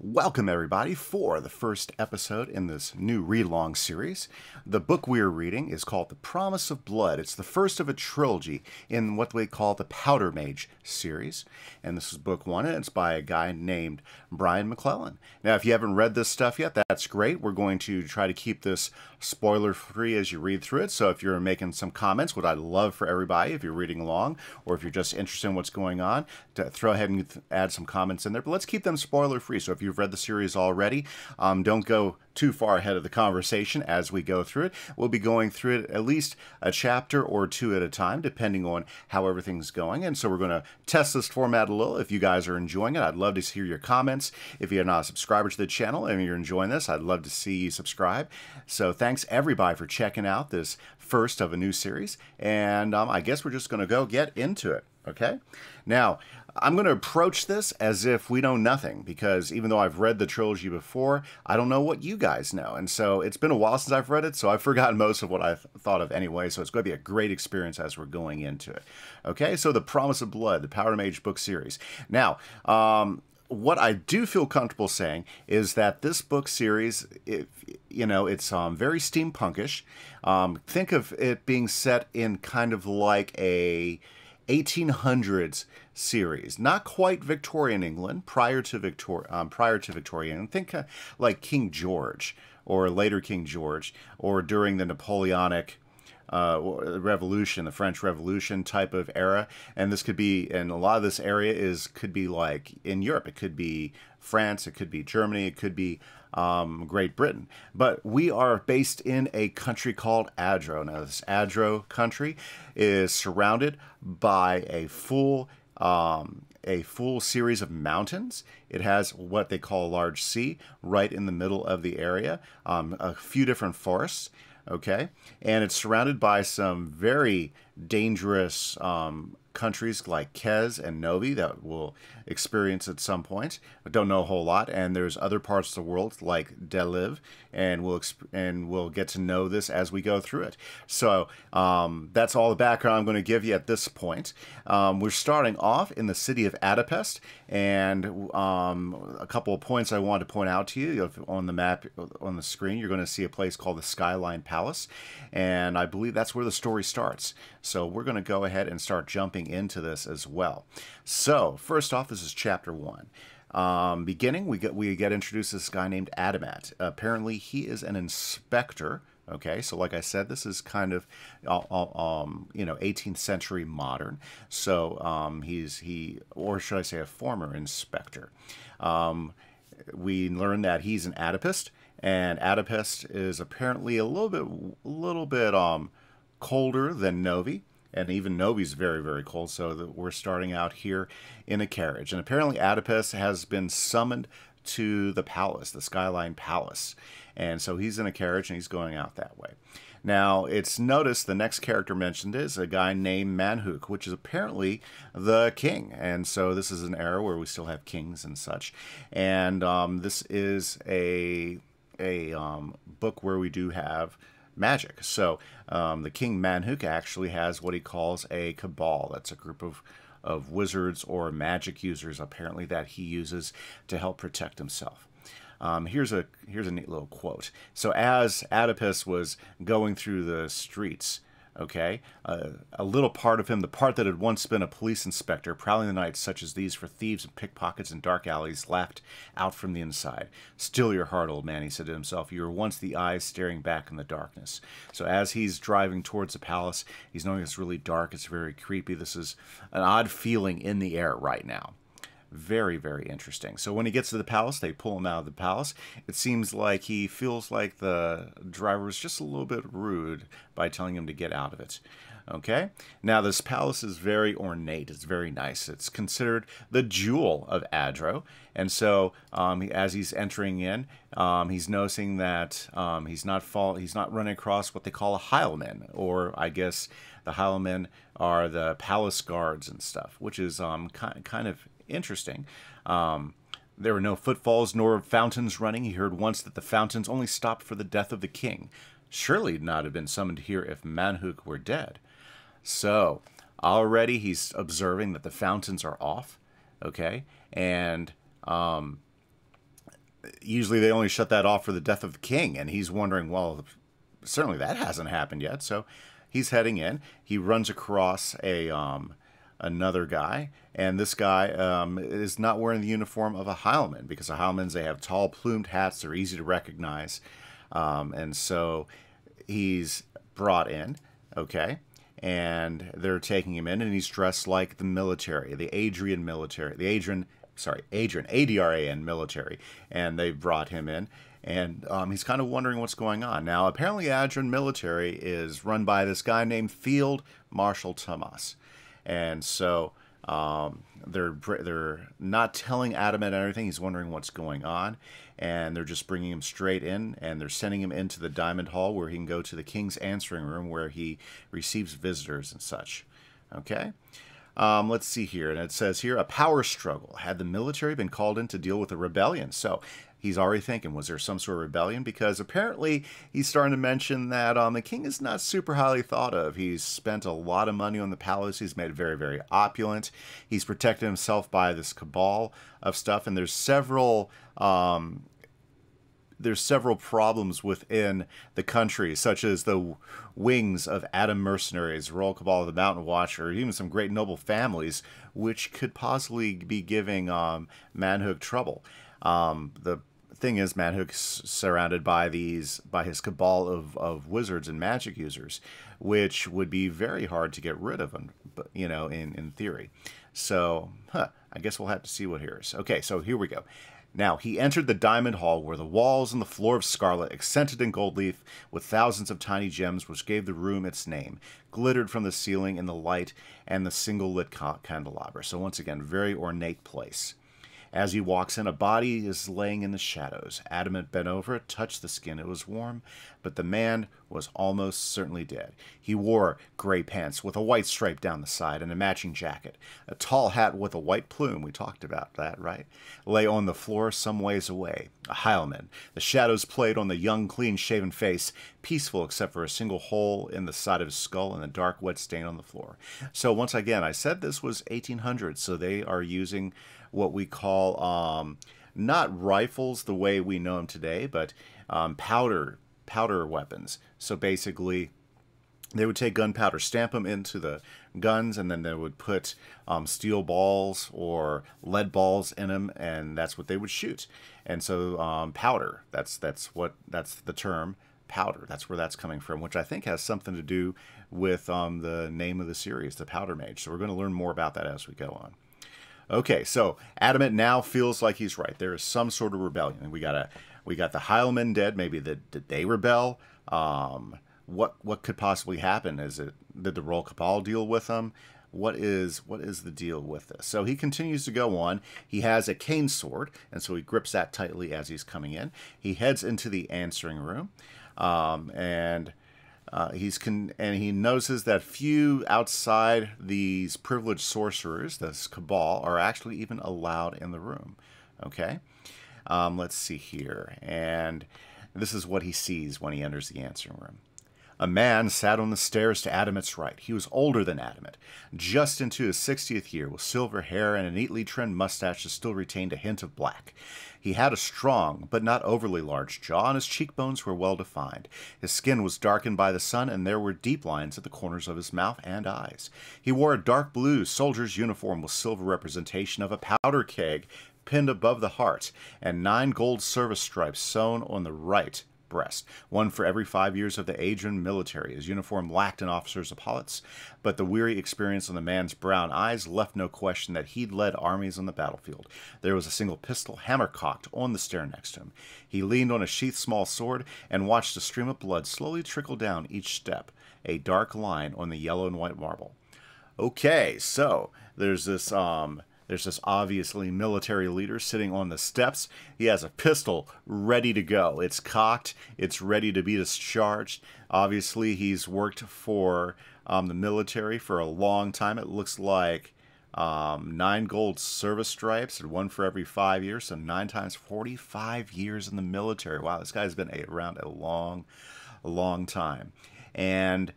Welcome, everybody, for the first episode in this new read along series. The book we are reading is called The Promise of Blood. It's the first of a trilogy in what we call the Powder Mage series. And this is book one, and it's by a guy named Brian McClellan. Now, if you haven't read this stuff yet, that's great. We're going to try to keep this spoiler free as you read through it. So if you're making some comments, what I'd love for everybody, if you're reading along, or if you're just interested in what's going on, to throw ahead and add some comments in there. But let's keep them spoiler free. So if you've read the series already, um, don't go too far ahead of the conversation as we go through it. We'll be going through it at least a chapter or two at a time, depending on how everything's going. And so we're going to test this format a little. If you guys are enjoying it, I'd love to hear your comments. If you're not a subscriber to the channel and you're enjoying this, I'd love to see you subscribe. So thanks everybody for checking out this first of a new series. And um, I guess we're just going to go get into it. Okay. Now, I'm going to approach this as if we know nothing because even though I've read the trilogy before, I don't know what you guys know. And so it's been a while since I've read it, so I've forgotten most of what I thought of anyway. So it's going to be a great experience as we're going into it. Okay, so The Promise of Blood, the Powder Mage book series. Now, um, what I do feel comfortable saying is that this book series, it, you know, it's um, very steampunkish. Um, think of it being set in kind of like a 1800s series, not quite Victorian England, prior to Victor, um, prior to Victorian. Think uh, like King George or later King George, or during the Napoleonic uh, revolution, the French Revolution type of era. And this could be, and a lot of this area is could be like in Europe. It could be France. It could be Germany. It could be um, Great Britain. But we are based in a country called Adro. Now, this Adro country is surrounded by a full um, a full series of mountains. It has what they call a large sea right in the middle of the area, um, a few different forests, okay? And it's surrounded by some very dangerous um, countries like Kez and Novi that we'll experience at some point. I don't know a whole lot, and there's other parts of the world like Deliv, and we'll and we'll get to know this as we go through it. So um, that's all the background I'm going to give you at this point. Um, we're starting off in the city of Adopest, and um, a couple of points I want to point out to you on the map on the screen. You're going to see a place called the Skyline Palace, and I believe that's where the story starts. So we're going to go ahead and start jumping into this as well. So first off, this is chapter one. Um, beginning, we get we get introduced to this guy named Adamat. Apparently, he is an inspector. Okay, so like I said, this is kind of, uh, uh, um, you know, 18th century modern. So um, he's he, or should I say, a former inspector. Um, we learn that he's an Adopest and Adopest is apparently a little bit, a little bit um, colder than Novi and even Novi's very, very cold. So we're starting out here in a carriage. And apparently, Adipus has been summoned to the palace, the Skyline Palace. And so he's in a carriage and he's going out that way. Now, it's noticed the next character mentioned is a guy named Manhouch, which is apparently the king. And so this is an era where we still have kings and such. And um, this is a, a um, book where we do have magic. So um, the King Manhouch actually has what he calls a cabal. That's a group of of wizards or magic users apparently that he uses to help protect himself. Um, here's a here's a neat little quote. So as Oedipus was going through the streets, okay? Uh, a little part of him, the part that had once been a police inspector, prowling the nights such as these for thieves and pickpockets in dark alleys, laughed out from the inside. Still your heart, old man, he said to himself. You were once the eyes staring back in the darkness. So as he's driving towards the palace, he's knowing it's really dark, it's very creepy. This is an odd feeling in the air right now. Very, very interesting. So when he gets to the palace, they pull him out of the palace. It seems like he feels like the driver was just a little bit rude by telling him to get out of it. Okay, now this palace is very ornate. It's very nice. It's considered the jewel of Adro, and so um, as he's entering in, um, he's noticing that um, he's not fall he's not running across what they call a Hielman, or I guess the Hielmen are the palace guards and stuff, which is um, kind of interesting. Um, there were no footfalls nor fountains running. He heard once that the fountains only stopped for the death of the king. Surely he'd not have been summoned here if Manhouch were dead. So, already he's observing that the fountains are off, okay? And um, usually they only shut that off for the death of the king, and he's wondering, well, certainly that hasn't happened yet. So he's heading in. He runs across a um, another guy, and this guy um, is not wearing the uniform of a Highlandman because the Highlandmans they have tall plumed hats. They're easy to recognize, um, and so he's brought in. Okay. And they're taking him in, and he's dressed like the military, the Adrian military, the Adrian, sorry, Adran, A D R A N military. And they've brought him in, and um, he's kind of wondering what's going on. Now, apparently, Adrian military is run by this guy named Field Marshal Thomas. And so um, they're they're not telling Adamat anything. He's wondering what's going on, and they're just bringing him straight in, and they're sending him into the Diamond Hall where he can go to the King's answering room where he receives visitors and such. Okay. Um, let's see here, and it says here a power struggle. Had the military been called in to deal with a rebellion? So he's already thinking, was there some sort of rebellion? Because apparently he's starting to mention that um, the king is not super highly thought of. He's spent a lot of money on the palace. He's made it very, very opulent. He's protected himself by this cabal of stuff, and there's several. Um, there's several problems within the country, such as the wings of Adom mercenaries, Royal Cabal of the Mountain Watch, or even some great noble families, which could possibly be giving um, Manhouch trouble. Um, the thing is, Manhouch's surrounded by these by his cabal of, of wizards and magic users, which would be very hard to get rid of you know, in, in theory. So, huh, I guess we'll have to see what here is. Okay, so here we go. Now, he entered the diamond hall where the walls and the floor of scarlet, accented in gold leaf with thousands of tiny gems which gave the room its name, glittered from the ceiling in the light and the single lit candelabra. So, once again, very ornate place. As he walks in, a body is laying in the shadows. Adamat bent over it, touched the skin. It was warm, but the man was almost certainly dead. He wore gray pants with a white stripe down the side and a matching jacket. A tall hat with a white plume, we talked about that, right? Lay on the floor some ways away. A Highlandman. The shadows played on the young, clean shaven face, peaceful except for a single hole in the side of his skull and a dark, wet stain on the floor. So, once again, I said this was 1800, so they are using what we call um, not rifles the way we know them today, but um, powder powder weapons. So basically, they would take gunpowder, stamp them into the guns, and then they would put um, steel balls or lead balls in them, and that's what they would shoot. And so um, powder, that's that's what that's the term powder. That's where that's coming from, which I think has something to do with um, the name of the series, the Powder Mage. So we're going to learn more about that as we go on. Okay, so Adamat now feels like he's right. There is some sort of rebellion. We got a we got the Hielmen dead. Maybe the, did they rebel? Um, what what could possibly happen? Is it did the Royal Cabal deal with them? What is what is the deal with this? So he continues to go on. He has a cane sword, and so he grips that tightly as he's coming in. He heads into the answering room, um, and uh, he's con- and he notices that few outside these privileged sorcerers, this cabal, are actually even allowed in the room. Okay, um, let's see here, and this is what he sees when he enters the answering room. A man sat on the stairs to Adamat's right. He was older than Adamat, just into his 60th year, with silver hair and a neatly trimmed mustache that still retained a hint of black. He had a strong, but not overly large jaw, and his cheekbones were well defined. His skin was darkened by the sun, and there were deep lines at the corners of his mouth and eyes. He wore a dark blue soldier's uniform with silver representation of a powder keg pinned above the heart, and nine gold service stripes sewn on the right breast, one for every five years of the Adrian military. His uniform lacked an officer's epaulets, but the weary experience on the man's brown eyes left no question that he'd led armies on the battlefield. There was a single pistol hammer cocked on the stair next to him. He leaned on a sheathed small sword and watched a stream of blood slowly trickle down each step, a dark line on the yellow and white marble. Okay, so there's this um there's this obviously military leader sitting on the steps. He has a pistol ready to go. It's cocked, it's ready to be discharged. Obviously, he's worked for um, the military for a long time. It looks like um, nine gold service stripes and one for every five years. So nine times 45 years in the military. Wow, this guy's been around a long, long time. And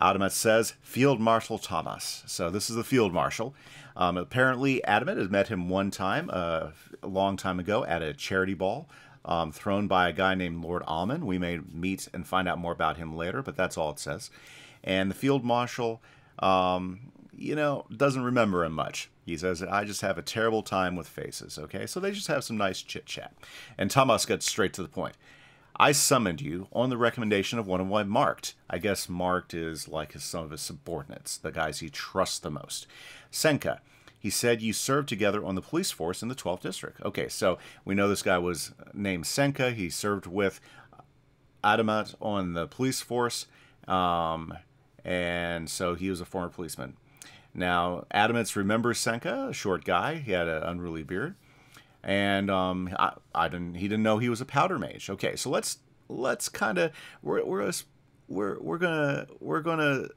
Adamat says Field Marshal Thomas. So this is the Field Marshal. Um, apparently, Adamat has met him one time, uh, a long time ago, at a charity ball um, thrown by a guy named Lord Almond. We may meet and find out more about him later, but that's all it says. And the Field Marshal, um, you know, doesn't remember him much. He says, I just have a terrible time with faces, okay? So they just have some nice chit chat. And Thomas gets straight to the point. I summoned you on the recommendation of one of my marked. I guess marked is like some of his subordinates, the guys he trusts the most. Senka, he said you served together on the police force in the 12th district. Okay, so we know this guy was named Senka. He served with Adamat on the police force, um, and so he was a former policeman. Now, Adamat remembers Senka, a short guy. He had an unruly beard and um, I, I didn't. He didn't know he was a powder mage. Okay, so let's let's kind of we're we're we're we're gonna we're gonna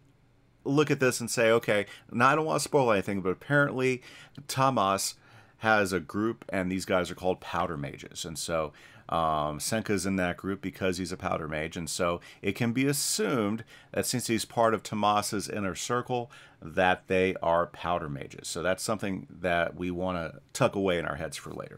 look at this and say, okay, now I don't want to spoil anything, but apparently Thomas has a group, and these guys are called powder mages, and so um, Senka's in that group because he's a powder mage, and so it can be assumed that since he's part of Tomas's inner circle, that they are powder mages. So that's something that we want to tuck away in our heads for later.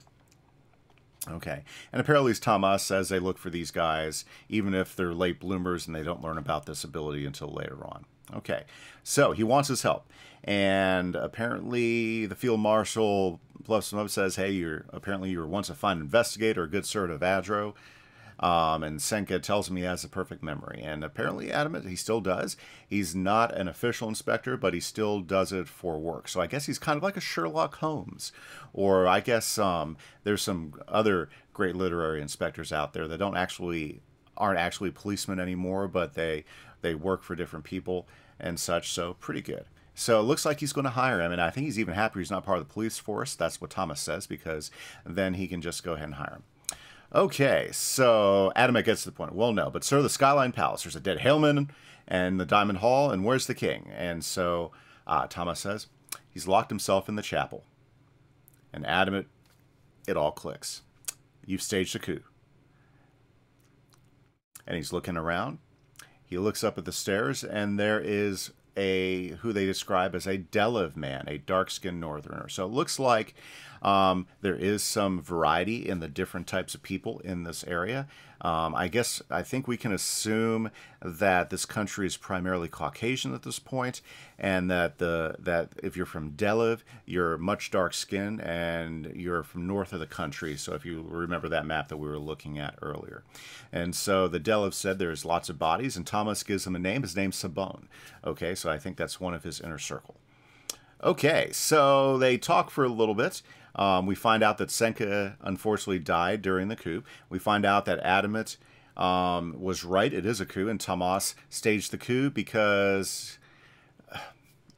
Okay, and apparently Tomas says they look for these guys even if they're late bloomers and they don't learn about this ability until later on. Okay, so he wants his help, and apparently the field marshal plus up says, "Hey, you're apparently you were once a fine investigator, a good sort of Adro." Um, and Senka tells him he has a perfect memory, and apparently Adamat he still does. He's not an official inspector, but he still does it for work. So I guess he's kind of like a Sherlock Holmes, or I guess um, there's some other great literary inspectors out there that don't actually aren't actually policemen anymore, but they they work for different people and such. So pretty good. So it looks like he's going to hire him, and I think he's even happier he's not part of the police force. That's what Thomas says, because then he can just go ahead and hire him. Okay, so Adamat gets to the point. Well, no, but sir, the Skyline Palace. There's a dead Haleman and the Diamond Hall, and where's the king? And so uh, Thomas says he's locked himself in the chapel. And Adamat, it all clicks. You've staged a coup. And he's looking around. He looks up at the stairs, and there is a who they describe as a Deliv man, a dark-skinned northerner. So it looks like um, there is some variety in the different types of people in this area. Um, I guess I think we can assume that this country is primarily Caucasian at this point, and that the that if you're from Deliv, you're much dark skinned and you're from north of the country. So if you remember that map that we were looking at earlier, and so the Deliv said there's lots of bodies, and Thomas gives him a name. His name's Sabon. Okay, so I think that's one of his inner circle. Okay, so they talk for a little bit. Um, we find out that Senka unfortunately died during the coup. We find out that Adamat um, was right. It is a coup, and Tomas staged the coup because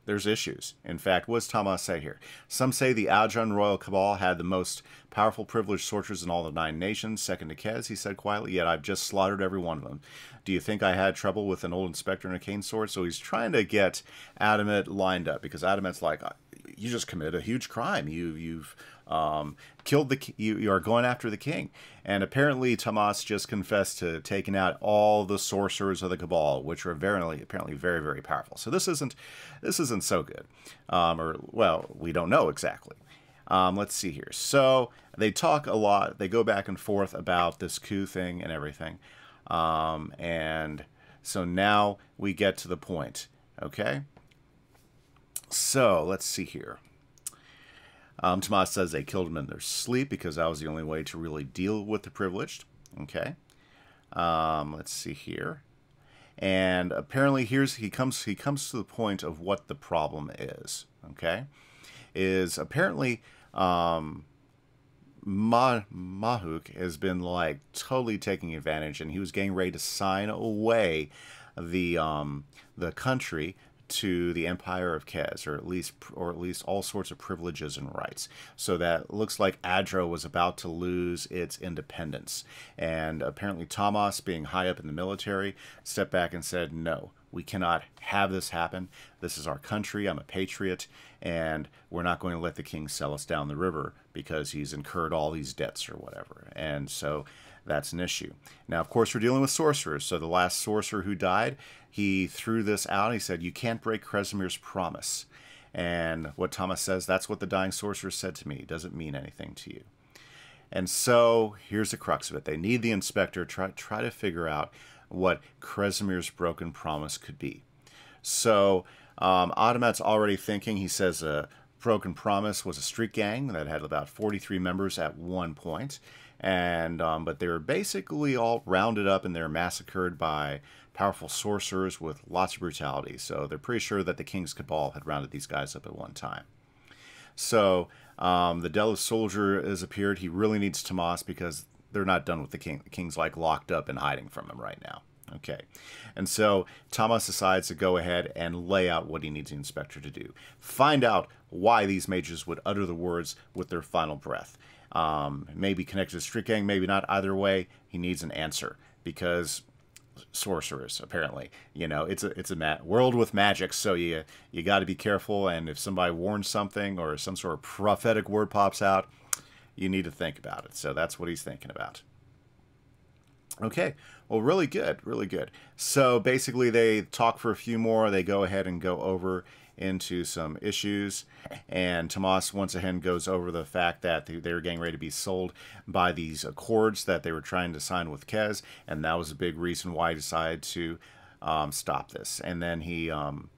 there's issues. In fact, what does Tomas say here? Some say the Adran royal cabal had the most powerful privileged sorcerers in all the nine nations. Second to Kez, he said quietly, yet I've just slaughtered every one of them. Do you think I had trouble with an old inspector and a cane sword? So he's trying to get Adamat lined up because Adamat's like, you just committed a huge crime. You you've um, killed the you, you are going after the king, and apparently Tomas just confessed to taking out all the sorcerers of the cabal, which are very apparently very very powerful. So this isn't this isn't so good, um, or well we don't know exactly. Um, let's see here. So they talk a lot. They go back and forth about this coup thing and everything, um, and so now we get to the point. Okay. So let's see here. Um, Tomas says they killed him in their sleep because that was the only way to really deal with the privileged. Okay. Um, let's see here. And apparently, here's he comes he comes to the point of what the problem is. Okay, is apparently um, Ma- Mahuk has been like totally taking advantage, and he was getting ready to sign away the um, the country to the Empire of Kez, or at least or at least all sorts of privileges and rights. So that looks like Adro was about to lose its independence. And apparently Thomas, being high up in the military, stepped back and said, No, we cannot have this happen. This is our country. I'm a patriot, and we're not going to let the king sell us down the river because he's incurred all these debts or whatever. And so that's an issue. Now, of course, we're dealing with sorcerers. So the last sorcerer who died, he threw this out. He said, You can't break Kresimir's promise. And what Thomas says, that's what the dying sorcerer said to me. It doesn't mean anything to you. And so here's the crux of it. They need the inspector to try, try to figure out what Kresimir's broken promise could be. So um, Adamat's already thinking, he says a broken promise was a street gang that had about 43 members at one point, and um, but they were basically all rounded up and they're massacred by powerful sorcerers with lots of brutality. So they're pretty sure that the King's Cabal had rounded these guys up at one time. So um, the Delos soldier has appeared. He really needs Tomas because they're not done with the king. The king's like locked up and hiding from him right now. Okay. And so Thomas decides to go ahead and lay out what he needs the inspector to do. Find out why these mages would utter the words with their final breath. Um, maybe connected to Street Gang, maybe not. Either way, he needs an answer because sorcerers apparently you know it's a it's a ma- world with magic so you you got to be careful and if somebody warns something or some sort of prophetic word pops out you need to think about it so that's what he's thinking about Okay, well, really good, really good. So basically, they talk for a few more. They go ahead and go over into some issues, and Tomas once again goes over the fact that they were getting ready to be sold by these accords that they were trying to sign with Kez, and that was a big reason why he decided to um, stop this. And then he, um,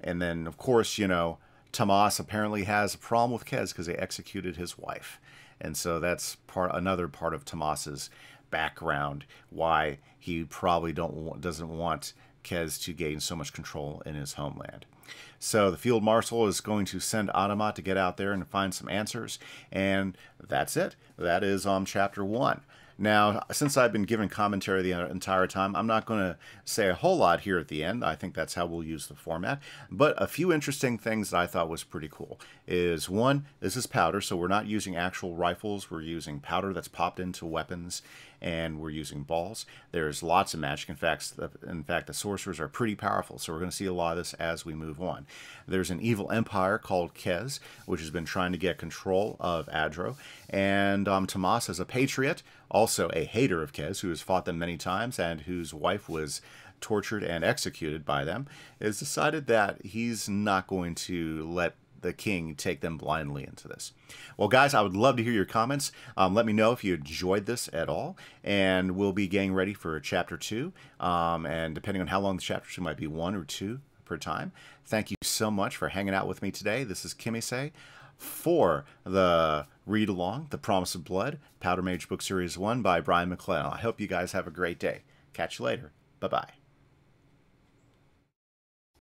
and then of course, you know, Tomas apparently has a problem with Kez because they executed his wife, and so that's part another part of Tomas's background why he probably don't doesn't want Kez to gain so much control in his homeland. So the field marshal is going to send Adamat to get out there and find some answers, and that's it. That is um chapter one. Now, since I've been giving commentary the entire time, I'm not going to say a whole lot here at the end. I think that's how we'll use the format. But a few interesting things that I thought was pretty cool is one, this is powder, so we're not using actual rifles. We're using powder that's popped into weapons, and we're using balls. There's lots of magic. In fact, in fact, the sorcerers are pretty powerful, so we're going to see a lot of this as we move on. There's an evil empire called Kez, which has been trying to get control of Adro, and um, Tomas is a patriot also a hater of Kez, who has fought them many times and whose wife was tortured and executed by them, has decided that he's not going to let the king take them blindly into this. Well, guys, I would love to hear your comments. Um, let me know if you enjoyed this at all, and we'll be getting ready for chapter two. Um, and depending on how long the chapter two might be, one or two per time. Thank you so much for hanging out with me today. This is Kimise for the read along, The Promise of Blood, Powder Mage Book Series 1 by Brian McClellan. I hope you guys have a great day. Catch you later. Bye bye.